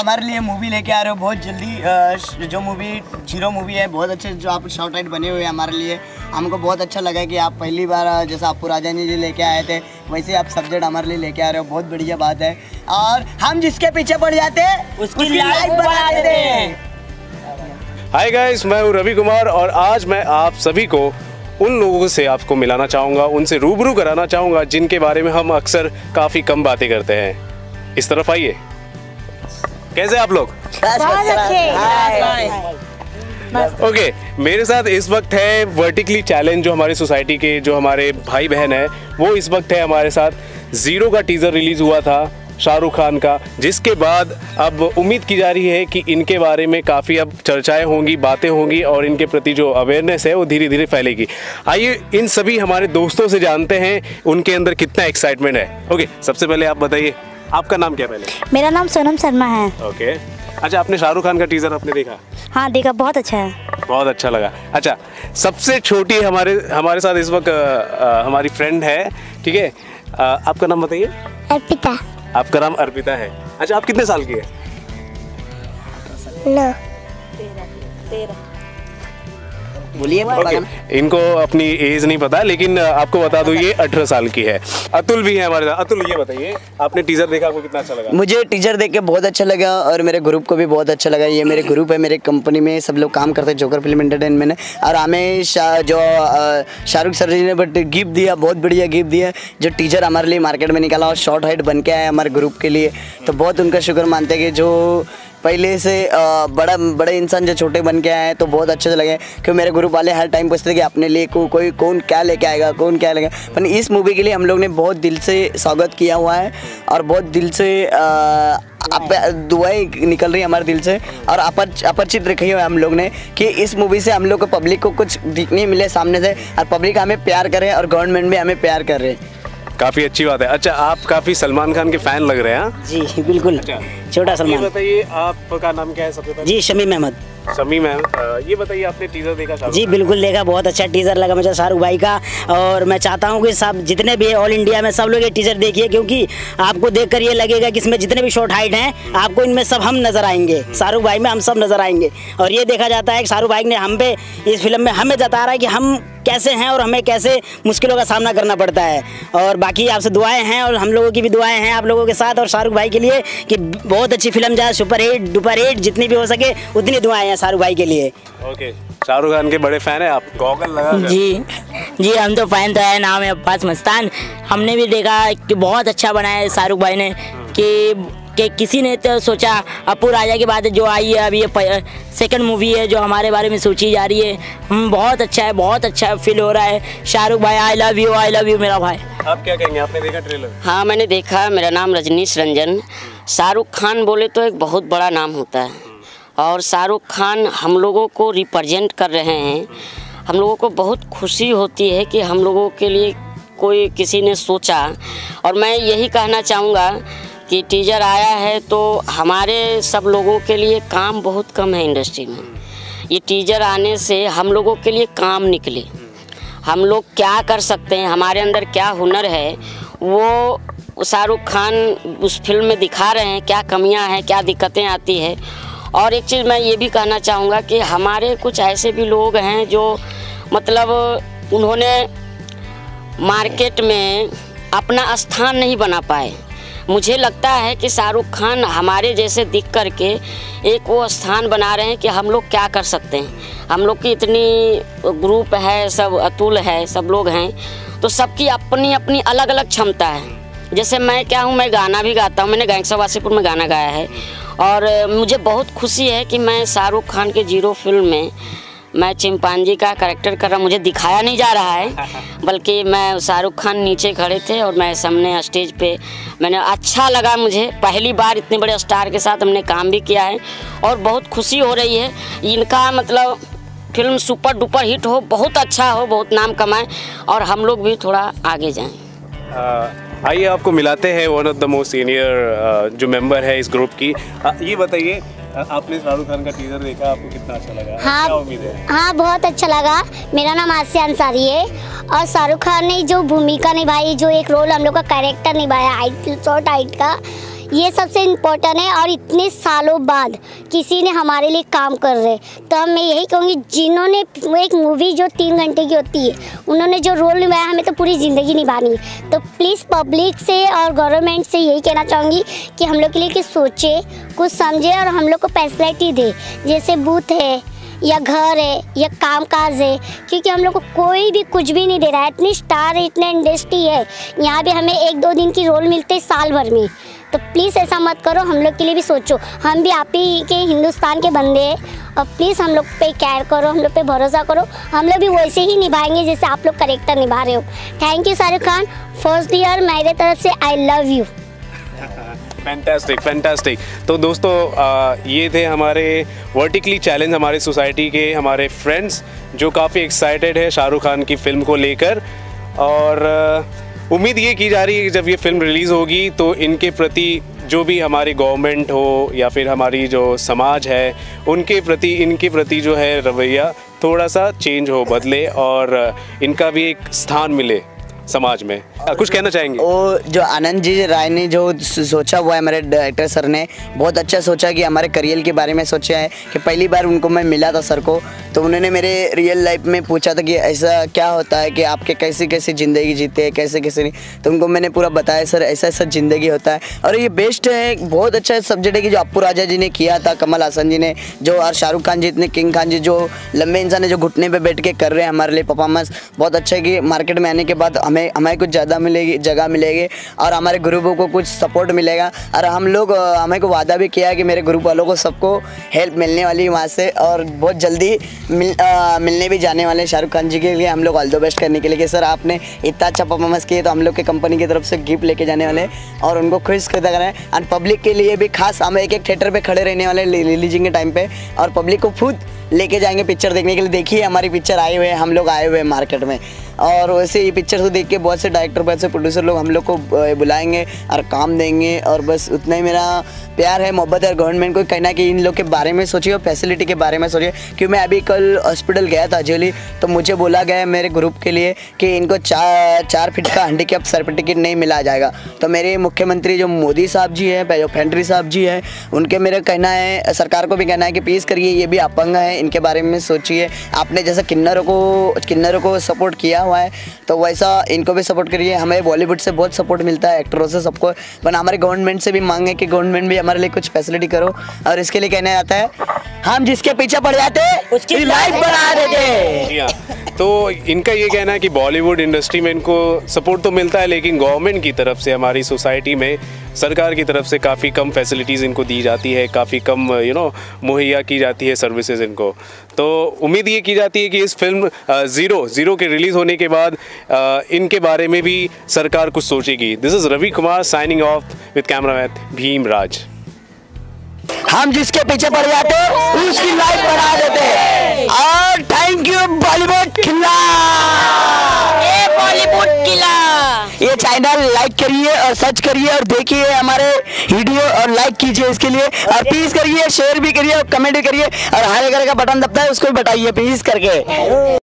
आप हमारे लिए मूवी लेके आ रहे हो बहुत जल्दी जो मूवी ज़ीरो मूवी है बहुत अच्छे जो आप शॉर्ट राइट बने हुए हैं हमारे लिए। हमको बहुत अच्छा लगा कि आप पहली बार जैसा आपको राजा जी लेके आए थे वैसे आप सब्जेक्ट हमारे लिए लेके आ रहे हो बहुत बढ़िया बात है। और हम जिसके पीछे पड़ जाते हैं उसकी लाइफ बना देते हैं। हाय गाइस मैं हूँ रवि कुमार और आज मैं आप सभी को उन लोगों से आपको मिलाना चाहूँगा उनसे रूबरू कराना चाहूँगा जिनके बारे में हम अक्सर काफ़ी कम बातें करते हैं। इस तरफ़ आइए। कैसे आप लोग? ओके मेरे साथ इस वक्त है वर्टिकली चैलेंज जो हमारी सोसाइटी के जो हमारे भाई बहन है वो इस वक्त है हमारे साथ। ज़ीरो का टीजर रिलीज़ हुआ था शाहरुख खान का जिसके बाद अब उम्मीद की जा रही है कि इनके बारे में काफ़ी अब चर्चाएँ होंगी बातें होंगी और इनके प्रति जो अवेयरनेस है वो धीरे धीरे फैलेगी। आइए इन सभी हमारे दोस्तों से जानते हैं उनके अंदर कितना एक्साइटमेंट है। ओके सबसे पहले आप बताइए आपका नाम क्या पहले मेरा नाम सोनम शर्मा है। ओके। अच्छा आपने शाहरुख खान का टीजर आपने देखा? हाँ देखा बहुत अच्छा है। बहुत अच्छा लगा। अच्छा सबसे छोटी हमारे हमारे साथ इस वक्त हमारी फ्रेंड है ठीक है? आपका नाम बताइए। अर्पिता। आपका नाम अर्पिता है। अच्छा आप कितने साल की है? लो बोलिए ओके इनको अपनी एज नहीं पता लेकिन आपको बता दूँ ये 18 साल की है। अतुल भी है हमारे साथ। अतुल ये बताइए आपने टीजर देखा आपको कितना अच्छा लगा? मुझे टीजर देख के बहुत अच्छा लगा और मेरे ग्रुप को भी बहुत अच्छा लगा। ये मेरे ग्रुप है मेरे कंपनी में सब लोग काम करते हैं जोकर फ़िल्म एंटरटेनमेंट है। और हमें शा, जो शाहरुख सर जी ने बट गिफ्ट दिया बहुत बढ़िया गिफ्ट दिया। जो टीजर हमारे लिए मार्केट में निकाला और शॉर्ट हाइट बन के आया हमारे ग्रुप के लिए तो बहुत उनका शुक्र मानते हैं कि जो पहले से बड़ा बड़े इंसान जो छोटे बन के आए हैं तो बहुत अच्छे से लगे क्योंकि मेरे ग्रुप वाले हर टाइम पूछते थे कि अपने लिए को, कोई कौन क्या लेके आएगा कौन क्या लेगा पर इस मूवी के लिए हम लोग ने बहुत दिल से स्वागत किया हुआ है और बहुत दिल से आप दुआएँ निकल रही है हमारे दिल से और अपर अपरिचित रखी है हम लोग ने कि इस मूवी से हम लोग को पब्लिक को कुछ दिखने मिले सामने से और पब्लिक हमें प्यार करे और गवर्नमेंट भी हमें प्यार कर। रहे काफ़ी अच्छी बात है। अच्छा आप काफ़ी सलमान खान के फ़ैन लग रहे हैं हाँ? जी बिल्कुल। छोटा ये सलमान। बताइए आपका नाम क्या है सबसे पहले? जी शमीम अहमद समी मैम अ, ये बताइए आपने टीजर देखा जी बिल्कुल देखा बहुत अच्छा टीजर लगा मुझे शाहरुख भाई का। और मैं चाहता हूँ कि सब जितने भी ऑल इंडिया में सब लोग ये टीजर देखिए क्योंकि आपको देखकर ये लगेगा कि इसमें जितने भी शॉर्ट हाइट हैं आपको इनमें सब हम नज़र आएँगे। शाहरुख भाई में हम सब नज़र आएँगे। और ये देखा जाता है कि शाहरुख भाई ने हम पे इस फ़िल्म में हमें जता रहा है कि हम कैसे हैं और हमें कैसे मुश्किलों का सामना करना पड़ता है। और बाकी आपसे दुआएँ हैं और हम लोगों की भी दुआएँ हैं आप लोगों के साथ और शाहरुख भाई के लिए कि बहुत अच्छी फ़िल्म जाए सुपर हिट डुपर हिट जितनी भी हो सके उतनी दुआएँ हैं शाहरुख भाई के लिए। ओके शाहरुख खान के बड़े फ़ैन है आप? गॉगल लगा जी जी हम तो फ़ैन तो है नाम है अब्बास मस्तान। हमने भी देखा कि बहुत अच्छा बनाया है शाहरुख भाई ने कि कि किसी ने तो सोचा अपू राजा के बाद जो आई है अभी ये सेकंड मूवी है जो हमारे बारे में सोची जा रही है। हम बहुत अच्छा है बहुत अच्छा फील हो रहा है। शाहरुख भाई I love you I love you मेरा भाई। आप क्या कहेंगे? आपने देखा ट्रेलर हाँ मैंने देखा मेरा नाम रजनीश रंजन। शाहरुख खान बोले तो एक बहुत बड़ा नाम होता है। और शाहरुख खान हम लोगों को रिप्रेजेंट कर रहे हैं। हम लोगों को बहुत खुशी होती है कि हम लोगों के लिए कोई किसी ने सोचा। और मैं यही कहना चाहूँगा कि टीजर आया है तो हमारे सब लोगों के लिए काम बहुत कम है इंडस्ट्री में। ये टीजर आने से हम लोगों के लिए काम निकले। हम लोग क्या कर सकते हैं, हमारे अंदर क्या हुनर है, वो शाहरुख खान उस फ़िल्म में दिखा रहे हैं, क्या कमियाँ हैं, क्या दिक्कतें आती है। और एक चीज़ मैं ये भी कहना चाहूँगा कि हमारे कुछ ऐसे भी लोग हैं जो मतलब उन्होंने मार्केट में अपना स्थान नहीं बना पाए। मुझे लगता है कि शाहरुख खान हमारे जैसे दिख करके एक वो स्थान बना रहे हैं कि हम लोग क्या कर सकते हैं। हम लोग की इतनी ग्रुप है, सब अतुल है, सब लोग हैं तो सबकी अपनी अपनी अलग अलग क्षमता है। जैसे मैं क्या हूँ, मैं गाना भी गाता हूँ, मैंने गैंगसा वासीपुर में गाना गाया है। और मुझे बहुत खुशी है कि मैं शाहरुख खान के ज़ीरो फ़िल्म में मैं चिंपांजी का करेक्टर कर रहा मुझे दिखाया नहीं जा रहा है बल्कि मैं शाहरुख खान नीचे खड़े थे और मैं सामने स्टेज पे मैंने अच्छा लगा मुझे। पहली बार इतने बड़े स्टार के साथ हमने काम भी किया है और बहुत खुशी हो रही है। इनका मतलब फ़िल्म सुपर डुपर हिट हो बहुत अच्छा हो बहुत नाम कमाए और हम लोग भी थोड़ा आगे जाएँ। आइए आपको मिलाते हैं one of the most senior जो मेंबर है इस ग्रुप की। अ, ये बताइए आपने शाहरुख खान का टीजर देखा आपको कितना अच्छा लगा? हाँ। क्या उम्मीद है? हाँ बहुत अच्छा लगा। मेरा नाम आसिया अंसारी है और शाहरुख खान ने जो भूमिका निभाई जो एक रोल हम लोग का कैरेक्टर निभाया हाइट शॉर्ट हाइट का ये सबसे इम्पोर्टेंट है और इतने सालों बाद किसी ने हमारे लिए काम कर रहे तो मैं यही कहूँगी, जिन्होंने एक मूवी जो तीन घंटे की होती है, उन्होंने जो रोल निभाया, हमें तो पूरी ज़िंदगी निभानी है। तो प्लीज़ पब्लिक से और गवर्नमेंट से यही कहना चाहूँगी कि हम लोग के लिए कि सोचे, कुछ समझे और हम लोग को फैसिलिटी दे। जैसे बूथ है, या घर है, या काम काज है, क्योंकि हम लोग को कोई भी कुछ भी नहीं दे रहा है। इतनी स्टार है, इतने इंडस्ट्री है। यहाँ भी हमें एक दो दिन की रोल मिलते साल भर में। तो प्लीज़ ऐसा मत करो हम लोग के लिए भी सोचो। हम भी आप ही के हिंदुस्तान के बंदे हैं। और प्लीज़ हम लोग पे केयर करो हम लोग पे भरोसा करो। हम लोग भी वैसे ही निभाएँगे जैसे आप लोग करेक्टर निभा रहे हो। Thank you Shahrukh Khan first year मेरे तरफ़ से I love you fantastic fantastic तो दोस्तों आ, ये थे हमारे वर्टिकली चैलेंज हमारे सोसाइटी के हमारे फ्रेंड्स जो काफ़ी एक्साइटेड है शाहरुख खान की फ़िल्म को लेकर। और आ, उम्मीद ये की जा रही है कि जब ये फ़िल्म रिलीज़ होगी तो इनके प्रति जो भी हमारी गवर्नमेंट हो या फिर हमारी जो समाज है, उनके प्रति, इनके प्रति जो है रवैया थोड़ा सा चेंज हो, बदले और इनका भी एक स्थान मिले। समाज में। कुछ कहना चाहेंगे? वो जो आनंद जी राय ने जो सोचा हुआ है हमारे डायरेक्टर सर ने बहुत अच्छा सोचा कि हमारे करियर के बारे में सोचा है कि पहली बार उनको मैं मिला था सर को तो उन्होंने मेरे रियल लाइफ में पूछा था कि ऐसा क्या होता है कि आपके कैसी कैसी ज़िंदगी जीते हैं कैसे कैसे नहीं। तो उनको मैंने पूरा बताया, सर ऐसा ऐसा ज़िंदगी होता है। और ये बेस्ट है, बहुत अच्छा सब्जेक्ट है कि जो अप्पू राजा जी ने किया था, कमल हासन जी ने, जो और शाहरुख खान जी, इतने किंग खान जी, जो लंबे इंसान है, जो घुटने पर बैठ के कर रहे हैं हमारे लिए परफॉर्मेंस बहुत अच्छा है कि मार्केट में आने के बाद हमें हमें हमें कुछ ज़्यादा मिलेगी जगह मिलेगी और हमारे ग्रुपों को कुछ सपोर्ट मिलेगा। और हम लोग हमें को वादा भी किया कि मेरे ग्रुप वालों को सबको हेल्प मिलने वाली वहाँ से और बहुत जल्दी मिल, आ, मिलने भी जाने वाले शाहरुख खान जी के लिए। हम लोग ऑल द बेस्ट करने के लिए कि सर आपने इतना अच्छा परफॉर्मेंस किया तो हम लोग के कंपनी की तरफ़ से गिफ्ट लेके जाने वाले और उनको खुश कर रहे हैं। एंड पब्लिक के लिए भी खास हम एक एक थिएटर पर खड़े रहने वाले रिलीजिंग के टाइम पर और पब्लिक को खुद लेके जाएँगे पिक्चर देखने के लिए। देखिए हमारी पिक्चर आए हुए हैं हम लोग आए हुए हैं मार्केट में। और वैसे ये पिक्चर को देख के बहुत से डायरेक्टर बहुत से प्रोड्यूसर लोग हम लोग को बुलाएँगे और काम देंगे और बस उतना ही मेरा प्यार है, मोहब्बत है गवर्नमेंट को कहना कि इन लोग के बारे में सोचिए और फैसिलिटी के बारे में सोचिए। क्योंकि मैं अभी कल हॉस्पिटल गया था जेली तो मुझे बोला गया मेरे ग्रुप के लिए कि इनको चार चार फीट का हैंडीकैप सर्टिफिकेट नहीं मिला जाएगा। तो मेरे मुख्यमंत्री जो मोदी साहब जी हैं, जो फेंड्री साहब जी हैं, उनके मेरा कहना है, सरकार को भी कहना है कि प्लीज़ करिए, ये भी अपंग है, इनके बारे में सोचिए। आपने जैसे किन्नरों को किन्नरों को सपोर्ट किया हुआ है। तो वैसा इनको भी सपोर्ट करिए। हमें बॉलीवुड से बहुत सपोर्ट मिलता है। एक्टरों से सबको। बना हमारे गवर्नमेंट से भी मांग है कि गवर्नमेंट भी हमारे लिए कुछ फैसिलिटी करो। और इसके लिए कहना जाता है हम जिसके पीछे पड़ जाते उसकी लाइफ बना देते। तो इनका ये कहना है कि बॉलीवुड इंडस्ट्री में इनको सपोर्ट तो मिलता है लेकिन गवर्नमेंट की तरफ़ से हमारी सोसाइटी में सरकार की तरफ़ से काफ़ी कम फैसिलिटीज़ इनको दी जाती है काफ़ी कम यू नो मुहैया की जाती है सर्विसेज़ इनको। तो उम्मीद ये की जाती है कि इस फ़िल्म ज़ीरो ज़ीरो के रिलीज़ होने के बाद इनके बारे में भी सरकार कुछ सोचेगी। This is Ravi Kumar signing off with cameraman Bhim Raj हम जिसके पीछे पड़ जाते उसकी लाइफ बना देते और थैंक यू बॉलीवुड खिला बॉलीवुड किला ये चैनल लाइक करिए और सर्च करिए और देखिए हमारे वीडियो और लाइक कीजिए इसके लिए। और प्लीज़ करिए शेयर भी करिए और कमेंट भी करिए। और हरे घर का बटन दबता है उसको भी बताइए प्लीज़ करके।